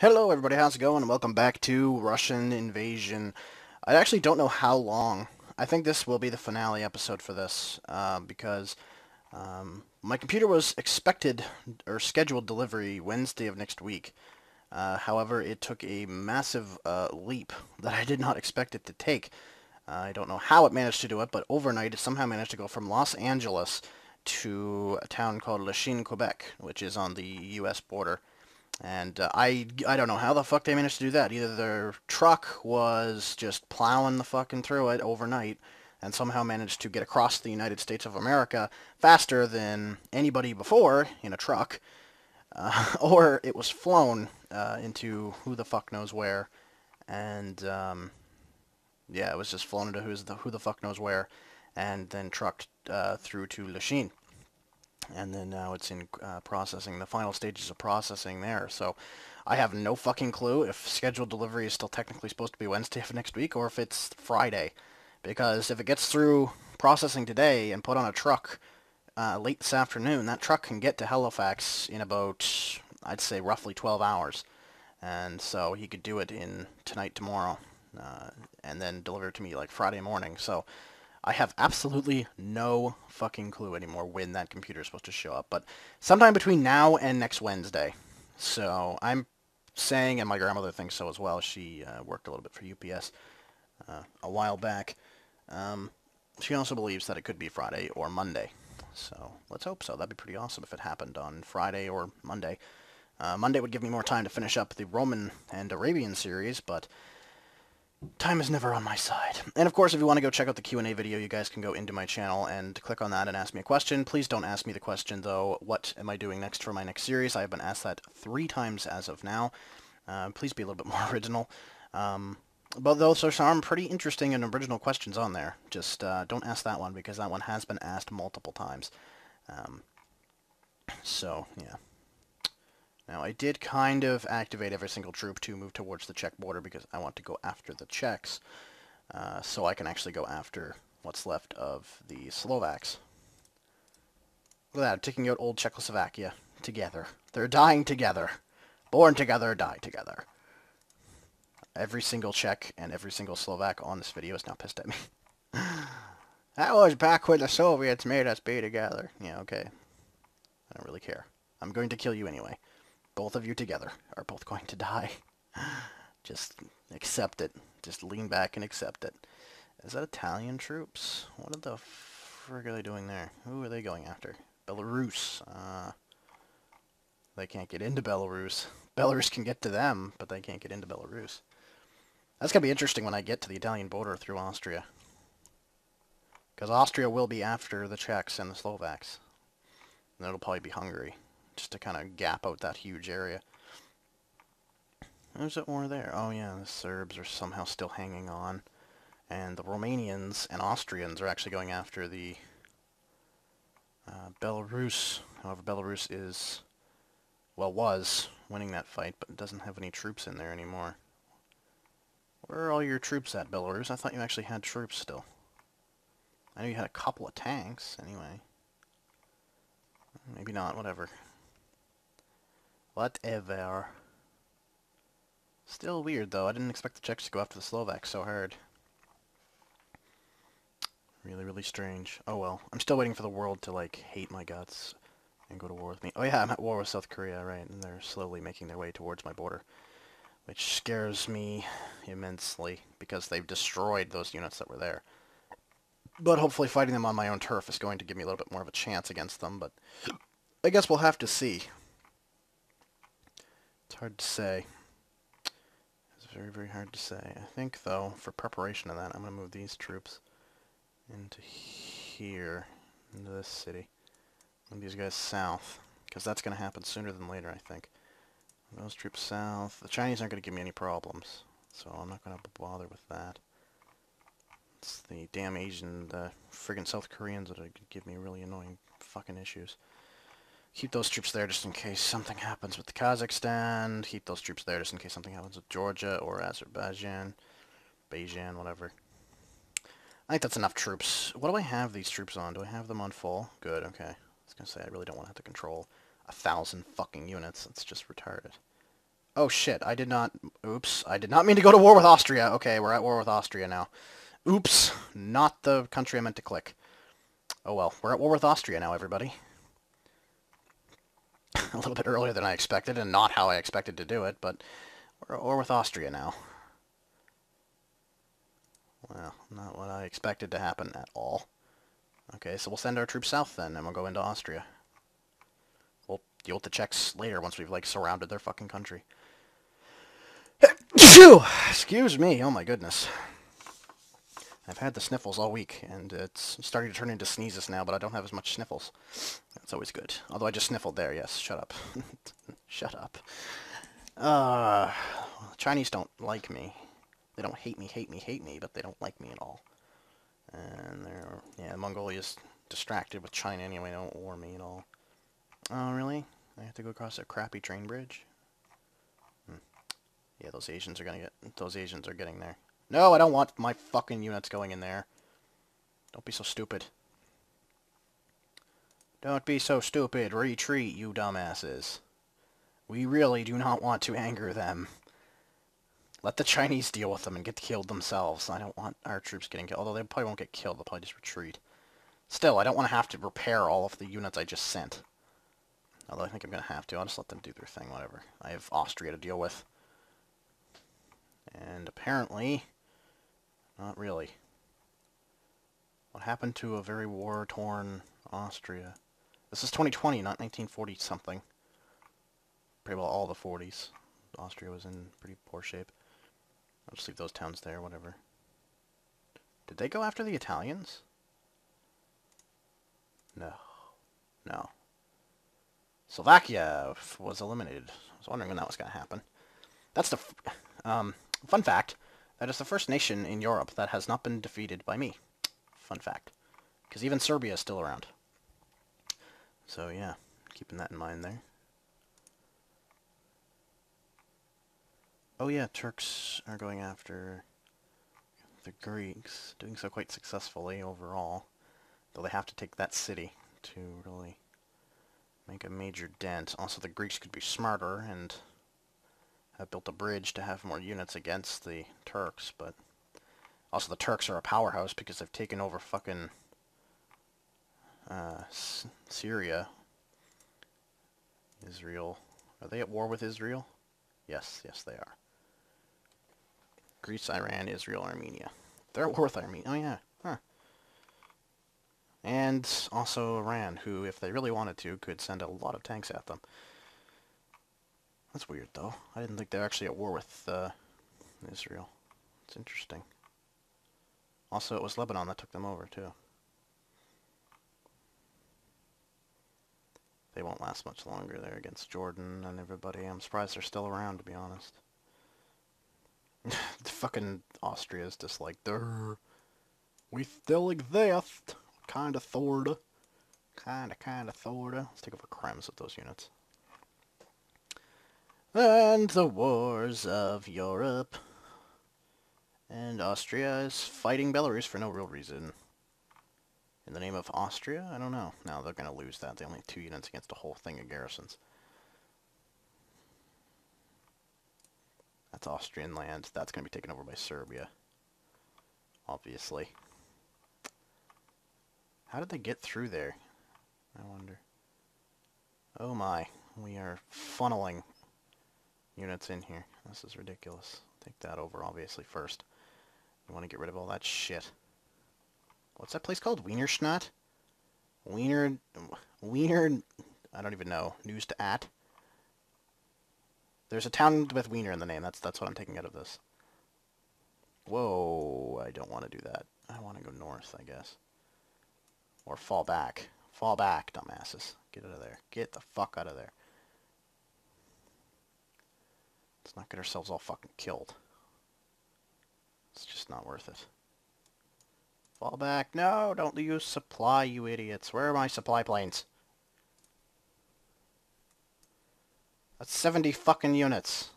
Hello everybody, how's it going? Welcome back to Russian Invasion. I actually don't know how long. I think this will be the finale episode for this, uh, because um, my computer was expected, or scheduled delivery Wednesday of next week. Uh, however, it took a massive uh, leap that I did not expect it to take. Uh, I don't know how it managed to do it, but overnight it somehow managed to go from Los Angeles to a town called Lachine, Quebec, which is on the U.S. border. And uh, I, I don't know how the fuck they managed to do that. Either their truck was just plowing the fucking through it overnight and somehow managed to get across the United States of America faster than anybody before in a truck, uh, or it was flown uh, into who the fuck knows where, and um, yeah, it was just flown into who's the who the fuck knows where, and then trucked uh, through to Lachine and then now it's in uh, processing, the final stages of processing there. So I have no fucking clue if scheduled delivery is still technically supposed to be Wednesday of next week or if it's Friday. Because if it gets through processing today and put on a truck uh, late this afternoon, that truck can get to Halifax in about, I'd say, roughly 12 hours. And so he could do it in tonight, tomorrow, uh, and then deliver it to me like Friday morning. So I have absolutely no fucking clue anymore when that computer is supposed to show up, but sometime between now and next Wednesday. So I'm saying, and my grandmother thinks so as well. She uh, worked a little bit for UPS uh, a while back. Um, she also believes that it could be Friday or Monday. So let's hope so. That'd be pretty awesome if it happened on Friday or Monday. Uh, Monday would give me more time to finish up the Roman and Arabian series, but time is never on my side. And of course, if you want to go check out the Q&A video, you guys can go into my channel and click on that and ask me a question. Please don't ask me the question, though, what am I doing next for my next series? I have been asked that three times as of now. Uh, please be a little bit more original. Um, but those are some pretty interesting and original questions on there. Just uh, don't ask that one because that one has been asked multiple times. Um, so, yeah. Now, I did kind of activate every single troop to move towards the Czech border because I want to go after the Czechs, uh, so I can actually go after what's left of the Slovaks. Look at that, taking out old Czechoslovakia together. They're dying together. Born together, die together. Every single Czech and every single Slovak on this video is now pissed at me. that was back when the Soviets made us be together. Yeah, okay. I don't really care. I'm going to kill you anyway both of you together are both going to die. Just accept it. Just lean back and accept it. Is that Italian troops? What the frig are they doing there? Who are they going after? Belarus. Uh, they can't get into Belarus. Belarus can get to them, but they can't get into Belarus. That's going to be interesting when I get to the Italian border through Austria. Because Austria will be after the Czechs and the Slovaks. And it'll probably be Hungary just to kind of gap out that huge area. There's it more there. Oh yeah, the Serbs are somehow still hanging on. And the Romanians and Austrians are actually going after the uh, Belarus. However, Belarus is, well, was winning that fight, but doesn't have any troops in there anymore. Where are all your troops at, Belarus? I thought you actually had troops still. I know you had a couple of tanks, anyway. Maybe not, whatever. Whatever. Still weird, though. I didn't expect the Czechs to go after the Slovaks so hard. Really, really strange. Oh well. I'm still waiting for the world to, like, hate my guts and go to war with me. Oh yeah, I'm at war with South Korea, right, and they're slowly making their way towards my border. Which scares me immensely, because they've destroyed those units that were there. But hopefully fighting them on my own turf is going to give me a little bit more of a chance against them, but I guess we'll have to see. It's hard to say. It's very, very hard to say. I think, though, for preparation of that, I'm going to move these troops into here, into this city. Move these guys south, because that's going to happen sooner than later, I think. Those troops south. The Chinese aren't going to give me any problems, so I'm not going to bother with that. It's the damn Asian, the friggin' South Koreans that are give me really annoying fucking issues. Keep those troops there just in case something happens with the Kazakhstan. Keep those troops there just in case something happens with Georgia or Azerbaijan. Beijing, whatever. I think that's enough troops. What do I have these troops on? Do I have them on full? Good, okay. I was going to say, I really don't want to have to control a thousand fucking units. That's just retarded. Oh shit, I did not... Oops, I did not mean to go to war with Austria. Okay, we're at war with Austria now. Oops, not the country I meant to click. Oh well, we're at war with Austria now, everybody. a little bit earlier than I expected, and not how I expected to do it, but we're war with Austria now. Well, not what I expected to happen at all. Okay, so we'll send our troops south then, and we'll go into Austria. We'll deal with the Czechs later once we've, like, surrounded their fucking country. Excuse me, oh my goodness. I've had the sniffles all week, and it's starting to turn into sneezes now, but I don't have as much sniffles. That's always good. Although I just sniffled there, yes. Shut up. Shut up. Uh, Chinese don't like me. They don't hate me, hate me, hate me, but they don't like me at all. And they're, yeah, Mongolia's distracted with China anyway, they don't war me at all. Oh, really? I have to go across a crappy train bridge? Hmm. Yeah, those Asians are gonna get, those Asians are getting there. No, I don't want my fucking units going in there. Don't be so stupid. Don't be so stupid. Retreat, you dumbasses. We really do not want to anger them. Let the Chinese deal with them and get killed themselves. I don't want our troops getting killed. Although they probably won't get killed. They'll probably just retreat. Still, I don't want to have to repair all of the units I just sent. Although I think I'm going to have to. I'll just let them do their thing, whatever. I have Austria to deal with. And apparently, not really. What happened to a very war-torn Austria? This is 2020, not 1940-something. Pretty well all the 40s. Austria was in pretty poor shape. I'll just leave those towns there, whatever. Did they go after the Italians? No. No. Slovakia was eliminated. I was wondering when that was going to happen. That's the... Um, fun fact, that is the first nation in Europe that has not been defeated by me. Fun fact. Because even Serbia is still around. So yeah, keeping that in mind there. Oh yeah, Turks are going after the Greeks, doing so quite successfully overall. Though they have to take that city to really make a major dent. Also, the Greeks could be smarter and have built a bridge to have more units against the Turks, but also the Turks are a powerhouse because they've taken over fucking uh, Syria. Israel. Are they at war with Israel? Yes, yes they are. Greece, Iran, Israel, Armenia. They're at war with Armenia. Oh yeah. Huh. And also Iran, who, if they really wanted to, could send a lot of tanks at them. That's weird, though. I didn't think they're actually at war with uh, Israel. It's interesting. Also, it was Lebanon that took them over, too. They won't last much longer there against Jordan and everybody. I'm surprised they're still around, to be honest. fucking Austria's just like, Durr, we still exist. Kinda, sorta. Kinda, kinda, sorta. Let's take over Krems with those units. And the wars of Europe. And Austria is fighting Belarus for no real reason. In the name of Austria? I don't know. Now they're going to lose that. They only have two units against a whole thing of garrisons. That's Austrian land. That's going to be taken over by Serbia. Obviously. How did they get through there? I wonder. Oh my. We are funneling units in here. This is ridiculous. Take that over, obviously, first. You want to get rid of all that shit. What's that place called? Wienerschnatt? Wiener... Wiener... I don't even know. Neustadt? There's a town with Wiener in the name. That's that's what I'm taking out of this. Whoa, I don't want to do that. I want to go north, I guess. Or fall back. Fall back, dumbasses. Get out of there. Get the fuck out of there. Let's not get ourselves all fucking killed. It's just not worth it. Fall back. No, don't use supply, you idiots. Where are my supply planes? That's 70 fucking units.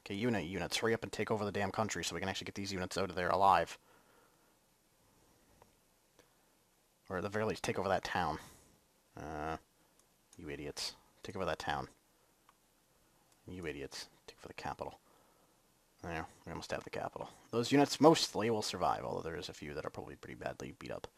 Okay, unit units. Hurry up and take over the damn country so we can actually get these units out of there alive. Or at the very least, take over that town. Uh, you idiots. Take over that town. You idiots. For the capital. There, we almost have the capital. Those units mostly will survive, although there is a few that are probably pretty badly beat up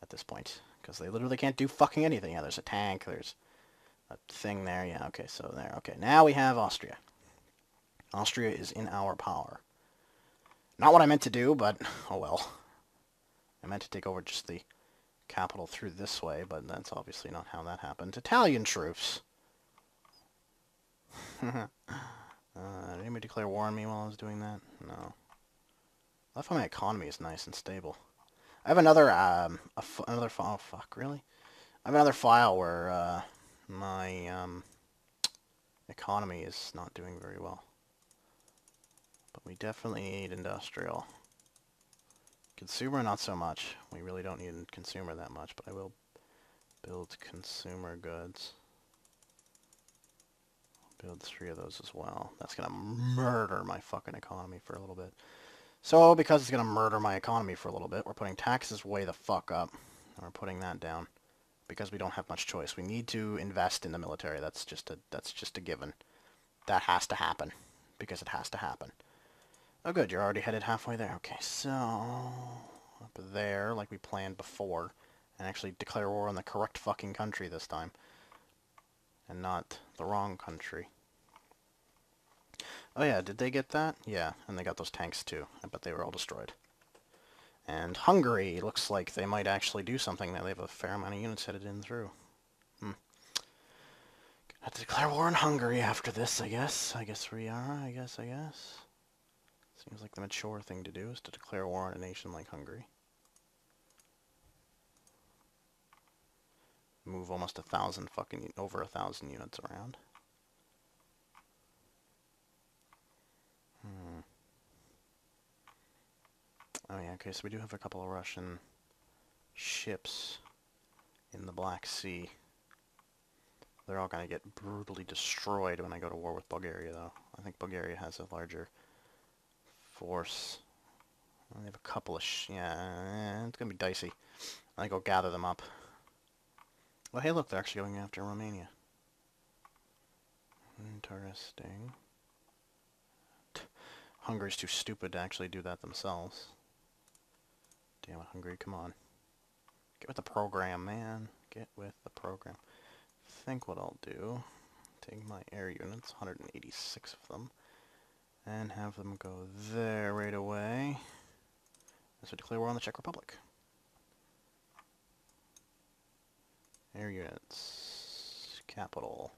at this point. Because they literally can't do fucking anything. Yeah, there's a tank, there's a thing there. Yeah, okay, so there. Okay, now we have Austria. Austria is in our power. Not what I meant to do, but oh well. I meant to take over just the capital through this way, but that's obviously not how that happened. Italian troops. uh, did anybody declare war on me while I was doing that? No. I love my economy is nice and stable. I have another, um, another file. Oh, fuck, really? I have another file where, uh, my, um, economy is not doing very well. But we definitely need industrial. Consumer, not so much. We really don't need consumer that much, but I will build consumer goods. Build three of those as well. That's going to murder my fucking economy for a little bit. So, because it's going to murder my economy for a little bit, we're putting taxes way the fuck up. And we're putting that down. Because we don't have much choice. We need to invest in the military. That's just a, that's just a given. That has to happen. Because it has to happen. Oh good, you're already headed halfway there. Okay, so... Up there, like we planned before. And actually declare war on the correct fucking country this time. And not the wrong country. Oh yeah, did they get that? Yeah, and they got those tanks too. I bet they were all destroyed. And Hungary looks like they might actually do something. They have a fair amount of units headed in through. Hmm. Have to declare war on Hungary after this, I guess. I guess we are, I guess, I guess. Seems like the mature thing to do is to declare war on a nation like Hungary. Move almost a thousand fucking, over a thousand units around. Hmm. Oh yeah, okay, so we do have a couple of Russian ships in the Black Sea. They're all going to get brutally destroyed when I go to war with Bulgaria, though. I think Bulgaria has a larger force. I have a couple of yeah, it's gonna be dicey. I think I'll gather them up. Well, hey, look, they're actually going after Romania. Interesting. Hungary's too stupid to actually do that themselves. Damn it, Hungary, come on. Get with the program, man. Get with the program. think what I'll do, take my air units, 186 of them, and have them go there right away. So declare war on the Czech Republic. Air units. Capital.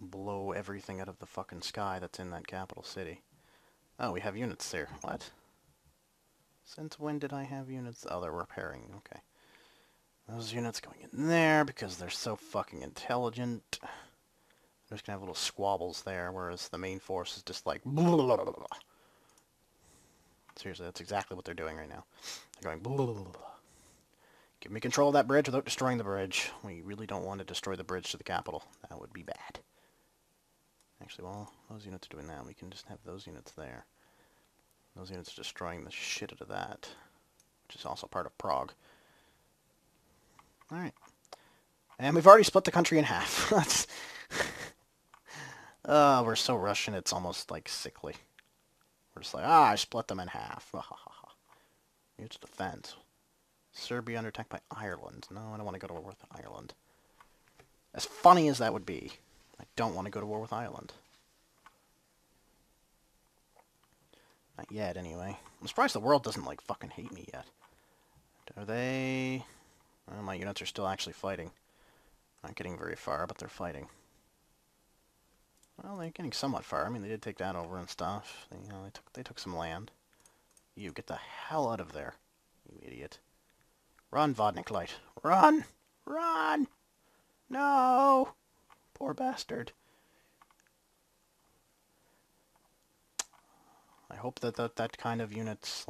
Blow everything out of the fucking sky that's in that capital city. Oh, we have units there. What? Since when did I have units? Oh, they're repairing. Okay. Those units going in there because they're so fucking intelligent. They're just going to have little squabbles there, whereas the main force is just like... Blah, blah, blah, Seriously, that's exactly what they're doing right now. They're going... Give me control of that bridge without destroying the bridge. We really don't want to destroy the bridge to the capital. That would be bad. Actually, while those units are doing that, we can just have those units there. Those units are destroying the shit out of that, which is also part of Prague. Alright. And we've already split the country in half. That's... Uh, we're so Russian, it's almost like sickly. We're just like, ah, I split them in half. It's defense. Serbia under attack by Ireland. No, I don't want to go to war with Ireland. As funny as that would be, I don't want to go to war with Ireland. Not yet, anyway. I'm surprised the world doesn't, like, fucking hate me yet. Are they... Well, my units are still actually fighting. Not getting very far, but they're fighting. Well, they're getting somewhat far. I mean, they did take that over and stuff. They, you know, they took they took some land. You get the hell out of there, you idiot! Run, Vodnik Light! Run! Run! No! Poor bastard. I hope that that, that kind of unit...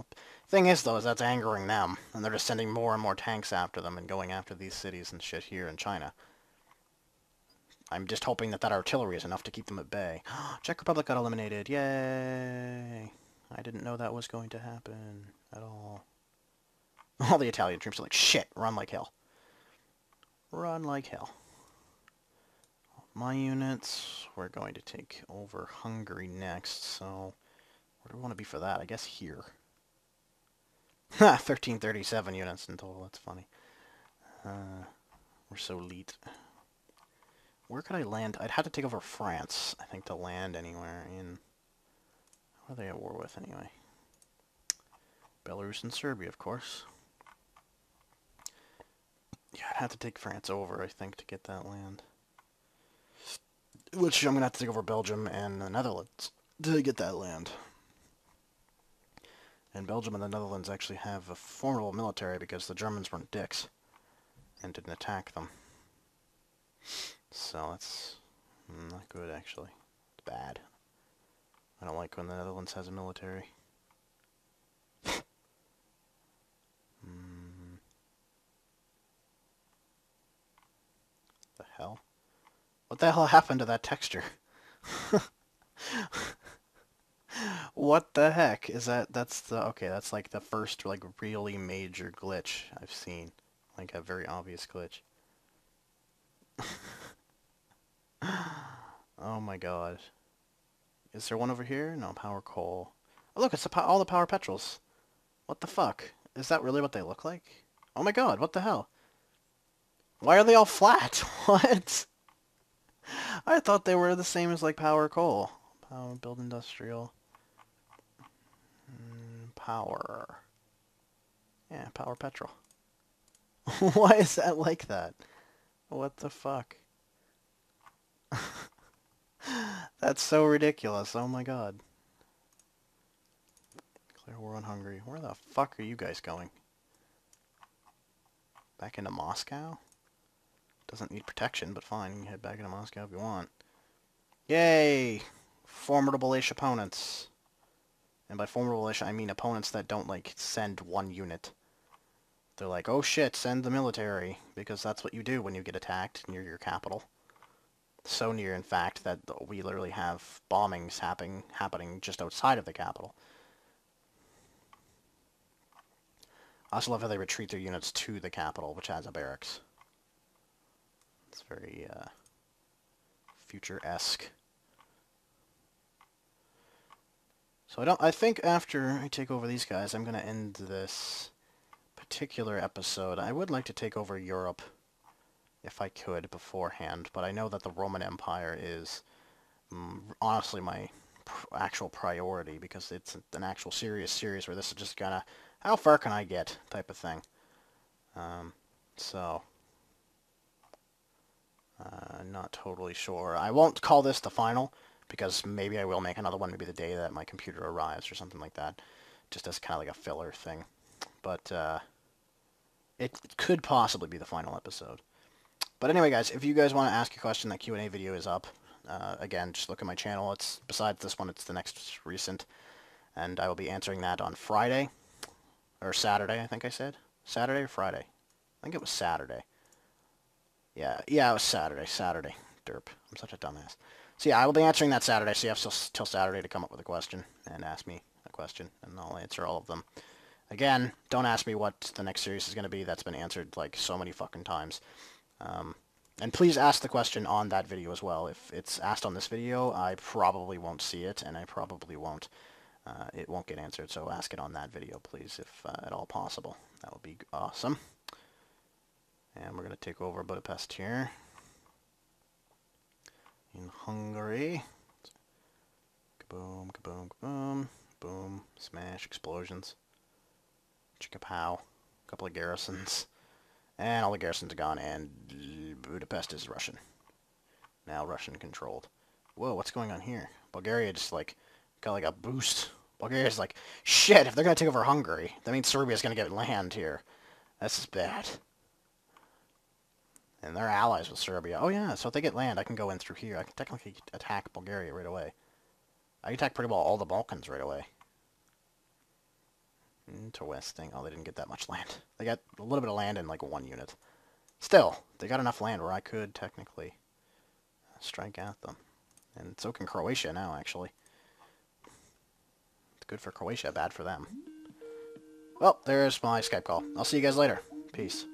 Thing is, though, is that's angering them, and they're just sending more and more tanks after them and going after these cities and shit here in China. I'm just hoping that that artillery is enough to keep them at bay. Czech Republic got eliminated. Yay! I didn't know that was going to happen at all. All the Italian troops are like, shit, run like hell. Run like hell. my units. We're going to take over Hungary next, so where do we want to be for that? I guess here. Ha! 1337 units in total, that's funny. Uh, we're so elite. Where could I land? I'd have to take over France, I think, to land anywhere in... What are they at war with, anyway? Belarus and Serbia, of course. Yeah, I'd have to take France over, I think, to get that land. Which I'm going to have to take over Belgium and the Netherlands to get that land. And Belgium and the Netherlands actually have a formidable military because the Germans weren't dicks and didn't attack them. So that's not good, actually. It's bad. I don't like when the Netherlands has a military. mm. The hell? What the hell happened to that texture? what the heck is that? That's the okay. That's like the first like really major glitch I've seen, like a very obvious glitch. oh my god. Is there one over here? No, power coal. Oh look, it's all the power petrels. What the fuck? Is that really what they look like? Oh my god, what the hell? Why are they all flat? what? I thought they were the same as like power coal. Power build industrial. Mm, power. Yeah, power petrol. Why is that like that? What the fuck? That's so ridiculous. Oh my god. Declare war on Hungary. Where the fuck are you guys going? Back into Moscow? Doesn't need protection, but fine. You can head back into Moscow if you want. Yay! Formidable-ish opponents. And by formidable-ish, I mean opponents that don't, like, send one unit. They're like, oh shit, send the military, because that's what you do when you get attacked near your capital. So near, in fact, that we literally have bombings happening, happening just outside of the capital. I also love how they retreat their units to the capital, which has a barracks. It's very uh, future-esque. So I don't. I think after I take over these guys, I'm going to end this particular episode. I would like to take over Europe if I could beforehand, but I know that the Roman Empire is mm, honestly my pr actual priority because it's an actual serious series where this is just kind of how far can I get type of thing. Um, so uh, not totally sure. I won't call this the final, because maybe I will make another one maybe the day that my computer arrives or something like that, just as kind of like a filler thing. But uh, it, could possibly be the final episode. But anyway, guys, if you guys want to ask a question, that Q&A video is up. Uh, again, just look at my channel. It's Besides this one, it's the next recent. And I will be answering that on Friday. Or Saturday, I think I said. Saturday or Friday? I think it was Saturday. Yeah, yeah, it was Saturday. Saturday. Derp. I'm such a dumbass. So yeah, I will be answering that Saturday, so you have till, till Saturday to come up with a question and ask me a question, and I'll answer all of them. Again, don't ask me what the next series is going to be. That's been answered like so many fucking times. Um, and please ask the question on that video as well. If it's asked on this video, I probably won't see it, and I probably won't. Uh, it won't get answered, so ask it on that video, please, if uh, at all possible. That would be awesome. And we're going to take over Budapest here. In Hungary. Kaboom, kaboom, kaboom. Boom. Smash. Explosions. Chicka pow. A couple of garrisons. And all the garrisons are gone, and Budapest is Russian. Now Russian controlled. Whoa, what's going on here? Bulgaria just like got like a boost. Bulgaria's like, shit, if they're gonna take over Hungary, that means Serbia's gonna get land here. This is bad. And they're allies with Serbia. Oh yeah, so if they get land, I can go in through here. I can technically attack Bulgaria right away. I can attack pretty well all the Balkans right away. Interesting. Oh, they didn't get that much land. They got a little bit of land in like one unit. Still, they got enough land where I could technically strike at them. And so can Croatia now, actually. It's good for Croatia, bad for them. Well, there's my Skype call. I'll see you guys later. Peace.